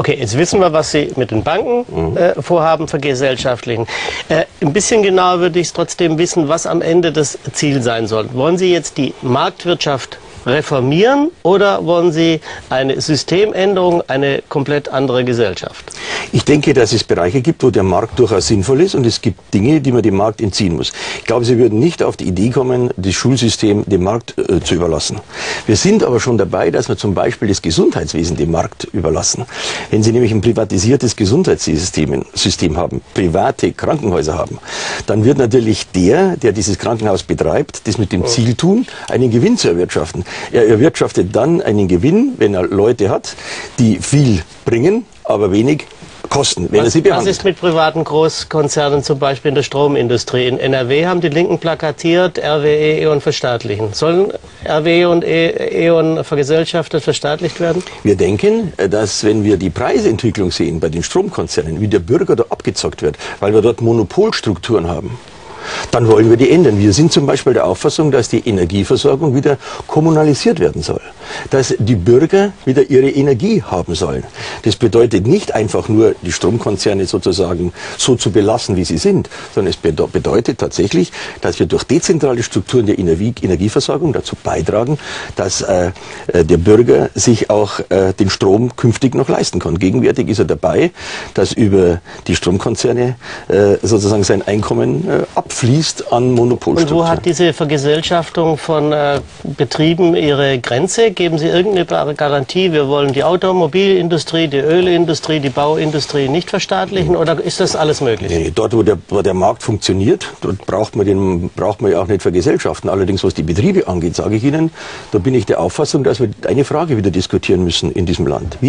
Okay, jetzt wissen wir, was Sie mit den Banken mhm. äh, vorhaben, vergesellschaftlichen. Äh, ein bisschen genauer würde ich es trotzdem wissen, was am Ende das Ziel sein soll. Wollen Sie jetzt die Marktwirtschaft reformieren oder wollen Sie eine Systemänderung, eine komplett andere Gesellschaft? Ich denke, dass es Bereiche gibt, wo der Markt durchaus sinnvoll ist und es gibt Dinge, die man dem Markt entziehen muss. Ich glaube, Sie würden nicht auf die Idee kommen, das Schulsystem dem Markt äh, zu überlassen. Wir sind aber schon dabei, dass wir zum Beispiel das Gesundheitswesen dem Markt überlassen. Wenn Sie nämlich ein privatisiertes Gesundheitssystem System haben, private Krankenhäuser haben, dann wird natürlich der, der dieses Krankenhaus betreibt, das mit dem Ziel tun, einen Gewinn zu erwirtschaften. Er erwirtschaftet dann einen Gewinn, wenn er Leute hat, die viel bringen, aber wenig kosten, wenn was. Was ist mit privaten Großkonzernen, zum Beispiel in der Stromindustrie? In NRW haben die Linken plakatiert, RWE, E.ON verstaatlichen. Sollen RWE und E.ON vergesellschaftet, verstaatlicht werden? Wir denken, dass wenn wir die Preisentwicklung sehen bei den Stromkonzernen, wie der Bürger da abgezockt wird, weil wir dort Monopolstrukturen haben, dann wollen wir die ändern. Wir sind zum Beispiel der Auffassung, dass die Energieversorgung wieder kommunalisiert werden soll. Dass die Bürger wieder ihre Energie haben sollen. Das bedeutet nicht einfach nur, die Stromkonzerne sozusagen so zu belassen, wie sie sind, sondern es bedeutet tatsächlich, dass wir durch dezentrale Strukturen der Energie Energieversorgung dazu beitragen, dass äh, äh, der Bürger sich auch äh, den Strom künftig noch leisten kann. Gegenwärtig ist er dabei, dass über die Stromkonzerne äh, sozusagen sein Einkommen äh, abfließt an Monopolstrukturen. Und wo hat diese Vergesellschaftung von äh, Betrieben ihre Grenze? Geben Sie irgendeine Garantie, wir wollen die Automobilindustrie, die Ölindustrie, die Bauindustrie nicht verstaatlichen oder ist das alles möglich? Nee, dort, wo der, wo der Markt funktioniert, dort braucht man, den, braucht man ja auch nicht vergesellschaften. Allerdings, was die Betriebe angeht, sage ich Ihnen, da bin ich der Auffassung, dass wir eine Frage wieder diskutieren müssen in diesem Land. Wie